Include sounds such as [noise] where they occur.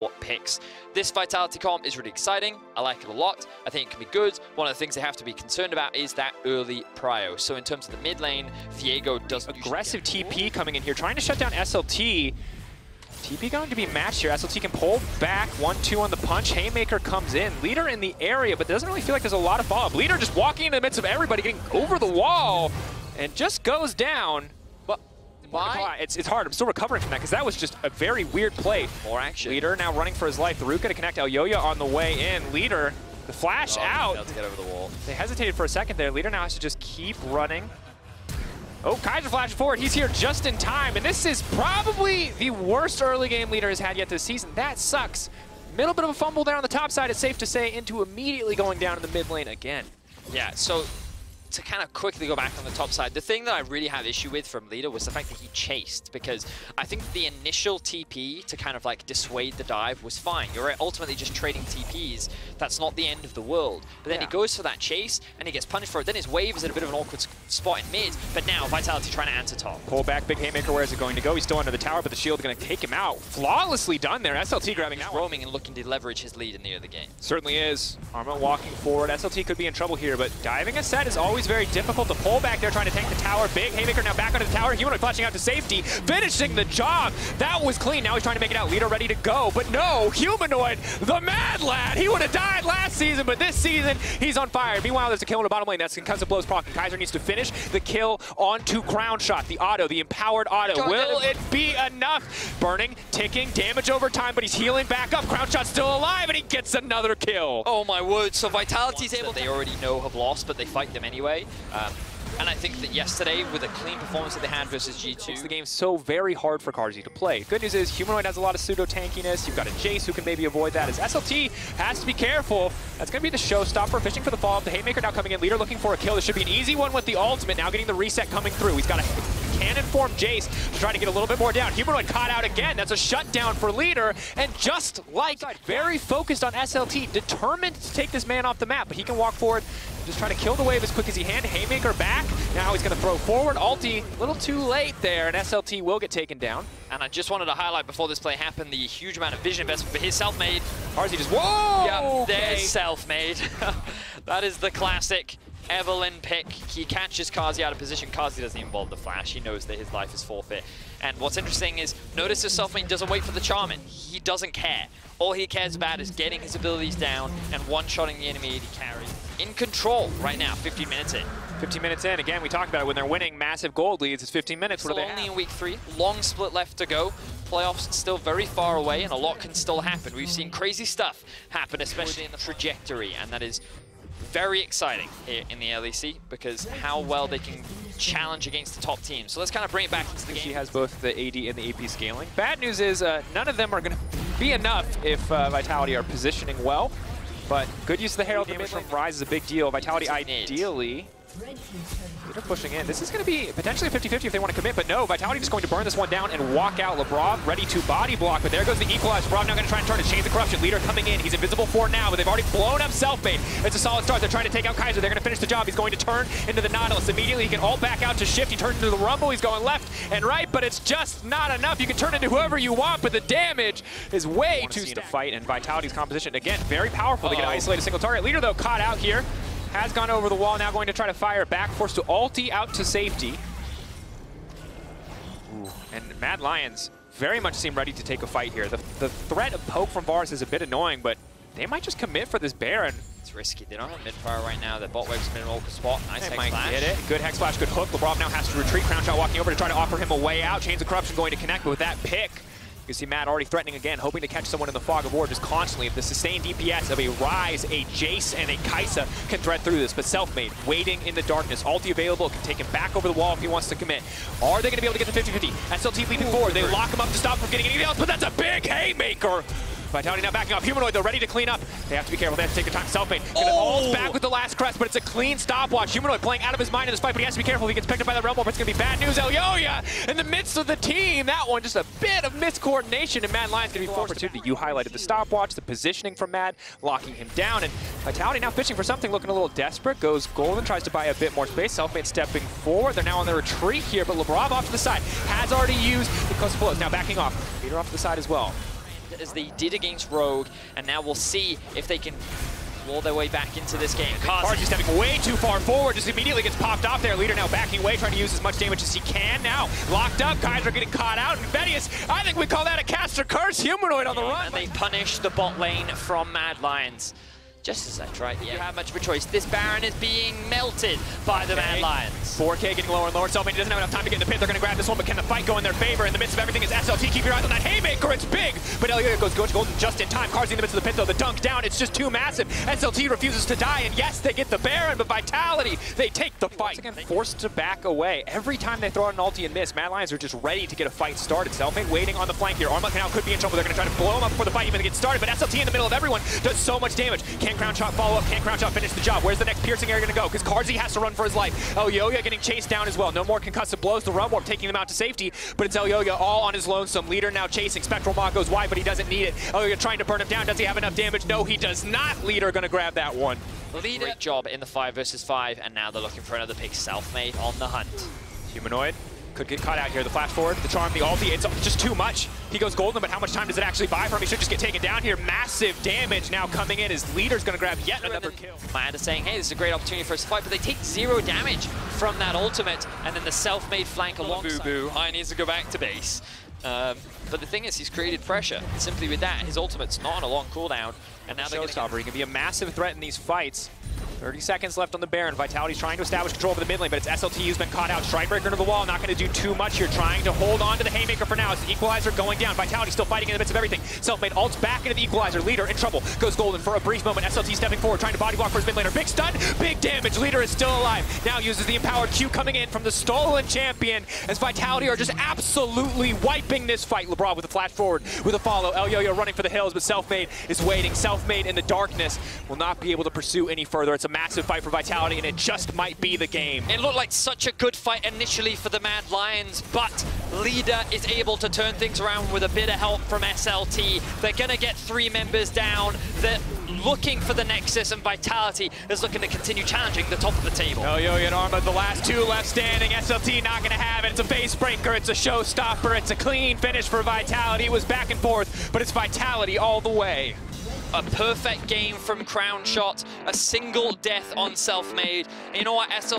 what picks. This Vitality comp is really exciting. I like it a lot. I think it can be good. One of the things they have to be concerned about is that early prio. So in terms of the mid lane, Viego does aggressive TP coming in here, trying to shut down SLT. TP going to be matched here. SLT can pull back, 1-2 on the punch. Haymaker comes in. LIDER in the area, but doesn't really feel like there's a lot of follow-up. LIDER just walking in the midst of everybody, getting over the wall, and just goes down. Why? It's, it's hard. I'm still recovering from that because that was just a very weird play. More action. LIDER now running for his life. The Ruka to connect Elyoya on the way in. LIDER, the flash oh, out. To get over the wall. They hesitated for a second there. LIDER now has to just keep running. Oh, Kaiser flashing forward. He's here just in time. And this is probably the worst early game LIDER has had yet this season. That sucks. Middle bit of a fumble there on the top side, it's safe to say, into immediately going down in the mid lane again. Yeah, so to kind of quickly go back on the top side, the thing that I really have issue with from LIDER was the fact that he chased, because I think the initial TP to kind of like dissuade the dive was fine. You're ultimately just trading TPs. That's not the end of the world. But then yeah. he goes for that chase, and he gets punished for it. Then his wave is at a bit of an awkward spot in mid, but now Vitality trying to answer top. Pull back, big Haymaker, where is it going to go? He's still under the tower, but the shield is going to take him out. Flawlessly done there. SLT grabbing He's that roaming one. and looking to leverage his lead in the other game. Certainly is. Arma walking forward. SLT could be in trouble here, but diving a set is always very difficult to pull back there, trying to tank the tower. Big Haymaker now back onto the tower. Humanoid flashing out to safety, finishing the job. That was clean. Now he's trying to make it out. LIDER ready to go, but no, Humanoid, the mad lad. He would have died last season, but this season he's on fire. Meanwhile, there's a kill in the bottom lane. That's concussive blows proc. Kaiser needs to finish the kill onto Crown Shot, the auto, the empowered auto. Will it be enough? Burning, ticking, damage over time, but he's healing back up. Crown Shot's still alive, and he gets another kill. Oh my word! So Vitality's able. They already know have lost, but they fight them anyway. Um, and I think that yesterday, with a clean performance that they had versus G2... The game's so very hard for Carzzy to play. Good news is, Humanoid has a lot of pseudo-tankiness. You've got a Jace who can maybe avoid that. As SLT has to be careful. That's going to be the showstopper. Fishing for the follow-up. The Haymaker now coming in. LIDER looking for a kill. This should be an easy one with the ultimate. Now getting the reset coming through. He's got a cannon inform Jace to try to get a little bit more down. Humanoid caught out again. That's a shutdown for LIDER. And just like very focused on SLT, determined to take this man off the map. But he can walk forward just trying to kill the wave as quick as he can. Haymaker back. Now he's going to throw forward. Ulti, a little too late there, and SLT will get taken down. And I just wanted to highlight before this play happened the huge amount of vision investment for his Selfmade. Carzzy just, whoa! Yeah, okay. there's Selfmade. [laughs] that is the classic Evelynn pick. He catches Carzzy out of position. Carzzy doesn't even bother the flash. He knows that his life is forfeit. And what's interesting is, notice his Selfmade doesn't wait for the Charmin. He doesn't care. All he cares about is getting his abilities down and one-shotting the enemy AD carry in control right now, 15 minutes in. 15 minutes in, again, we talked about it, when they're winning massive gold leads, it's 15 minutes. Still what are they only have? in week three, long split left to go. Playoffs still very far away, and a lot can still happen. We've seen crazy stuff happen, especially in the trajectory, and that is very exciting here in the LEC because how well they can challenge against the top teams. So let's kind of bring it back into the game. She has both the AD and the AP scaling. Bad news is uh, none of them are going [laughs] to be enough if uh, Vitality are positioning well. But good use of the Herald damage from Ryze is a big deal. Vitality ideally they're pushing in. This is going to be potentially 50-50 if they want to commit, but no, Vitality just going to burn this one down and walk out. Labrov ready to body block, but there goes the equalize. Labrov now going to try and turn his Chains of Corruption. LIDER coming in. He's invisible for now, but they've already blown up Selfmade. It's a solid start. They're trying to take out Kaiser. They're going to finish the job. He's going to turn into the Nautilus. Immediately, he can all back out to Shift. He turns into the Rumble. He's going left and right, but it's just not enough. You can turn into whoever you want, but the damage is way too to fight, and Vitality's composition, again, very powerful uh -oh. to get isolate a single target. LIDER, though, caught out here has gone over the wall, now going to try to fire back, forced to ulti out to safety. Ooh. And Mad Lions very much seem ready to take a fight here. The, the threat of poke from Varus is a bit annoying, but they might just commit for this Baron. It's risky. They don't have mid-fire right now. The bot wave's awkward spot. Nice they Hex might Flash. get it. Good Hex Flash, good hook. Labrov now has to retreat. Crown Shot walking over to try to offer him a way out. Chains of Corruption going to connect, but with that pick, you can see MAD already threatening again, hoping to catch someone in the fog of war just constantly. If the sustained DPS of a Ryze, a Jace, and a Kai'Sa can thread through this, but Selfmade, waiting in the darkness, ulti available, can take him back over the wall if he wants to commit. Are they going to be able to get the 50-50? SLT leaping forward, they lock him up to stop from getting anything else, but that's a big haymaker! Vitality now backing up. Humanoid, though, ready to clean up. They have to be careful. They have to take their time. Selfmade gonna oh. back with the last crest, but it's a clean stopwatch. Humanoid playing out of his mind in this fight, but he has to be careful. He gets picked up by the Realm Warp, it's going to be bad news. Elyoya in the midst of the team. That one, just a bit of miscoordination, and Mad Lion's going to be forced opportunity. You highlighted the stopwatch, the positioning from Mad, locking him down, and Vitality now fishing for something, looking a little desperate. Goes Golden, tries to buy a bit more space. Selfmade stepping forward. They're now on the retreat here, but Labrov off to the side. Has already used the close blows. Now backing off. Peter off to the side as well. As they did against Rogue, and now we'll see if they can claw their way back into this game. Carzzy stepping way too far forward, just immediately gets popped off there. LIDER now backing away, trying to use as much damage as he can. Now locked up, Kaiser getting caught out, and Vedius, I think we call that a caster curse humanoid on the run. And they punish the bot lane from Mad Lions. Just as I tried, you have much of a choice. This Baron is being melted by the Mad Lions. 4K getting lower and lower. Selfmade doesn't have enough time to get in the pit. They're going to grab this one, but can the fight go in their favor? In the midst of everything is SLT. Keep your eyes on that haymaker. It's big, but Elliot goes Goach Golden just in time. Carzzy in the midst of the pit, though. The dunk down. It's just too massive. SLT refuses to die, and yes, they get the Baron, but Vitality, they take the fight. Again, forced to back away. Every time they throw out an ulti and miss, Mad Lions are just ready to get a fight started. Selfmade waiting on the flank here. Armut now could be in trouble. They're going to try to blow him up before the fight even gets started, but SLT in the middle of everyone does so much damage. Can Crown Chop follow up? Can't Crown Chop finish the job? Where's the next piercing area going to go? Because Carzzy has to run for his life. Elyoya getting chased down as well. No more concussive blows. The Realm Warp taking them out to safety, but it's Elyoya all on his lonesome. LIDER now chasing. Spectral Maw goes wide, but he doesn't need it. Elyoya trying to burn him down. Does he have enough damage? No, he does not. LIDER going to grab that one. LIDER. Great job in the 5 versus 5, and now they're looking for another pick. Selfmade on the hunt. Humanoid could get caught out here. The flash forward, the charm, the ulti, it's just too much. He goes golden, but how much time does it actually buy for him? He should just get taken down here. Massive damage now coming in. His LIDER's going to grab yet another kill. Is saying, hey, this is a great opportunity for us to fight, but they take zero damage from that ultimate, and then the Selfmade flank along. Boo boo. I needs to go back to base. Um, but the thing is, he's created pressure. Simply with that, his ultimate's not on a long cooldown, and now they're Showstopper. He can be a massive threat in these fights. 30 seconds left on the Baron. Vitality's trying to establish control over the mid lane, but it's SLT who's been caught out. Strinebreaker into the wall, not going to do too much here. Trying to hold on to the Haymaker for now as the Equalizer going down. Vitality still fighting in the midst of everything. Selfmade ults back into the Equalizer. LIDER in trouble. Goes Golden for a brief moment. SLT stepping forward, trying to body block for his mid laner. Big stun, big damage. LIDER is still alive. Now uses the empowered Q coming in from the stolen champion as Vitality are just absolutely wiping this fight. Labrov with a flash forward with a follow. Elyoya running for the hills, but Selfmade is waiting. Selfmade in the darkness will not be able to pursue any further. It's a massive fight for Vitality and it just might be the game. It looked like such a good fight initially for the Mad Lions, but LIDER is able to turn things around with a bit of help from SLT. They're going to get three members down. They're looking for the Nexus, and Vitality is looking to continue challenging the top of the table. Oh, Yo and Arma, the last two left standing. SLT not going to have it. It's a face breaker. It's a showstopper. It's a clean finish for Vitality. It was back and forth, but it's Vitality all the way. A perfect game from Crown Shot, a single death on Selfmade. You know what, SL